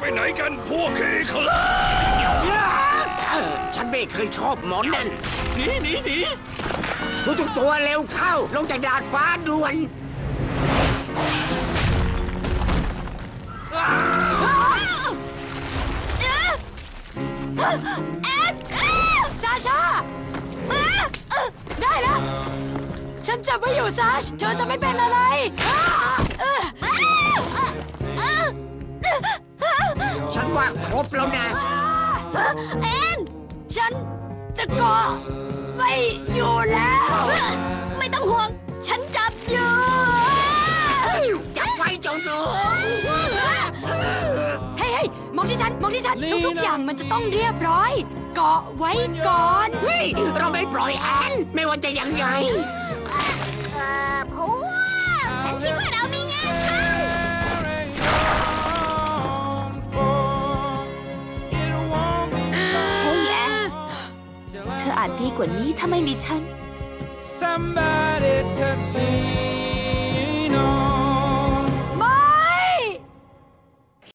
ไปไหนกันพวกเคคลาเออฉันไม่เคยชอบหมอนั่นหนีหนีหนีทุกๆตัวเร็วเข้า ลงจากดาดฟ้าด่วนซาชา ได้แล้ว ฉันจะไม่อยู่ซาช เธอจะไม่เป็นอะไร ว่าครบแล้วนะ เอ็น ฉันจะเกาะไม่อยู่แล้ว ไม่ต้องห่วง ฉันจับอยู่จับไว้เจ้าหนูเฮ้ยเฮ้ยมองที่ฉัน มองที่ฉัน ทุกๆอย่างมันจะต้องเรียบร้อย เกาะไว้ก่อน เฮ้ย เราไม่ปล่อยแอน ไม่ว่าจะยังไง เออพ ออาจดีกว่านี้ถ้าไม่มีฉัน Somebody took me